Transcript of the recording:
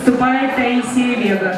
Выступает Таисия Вега.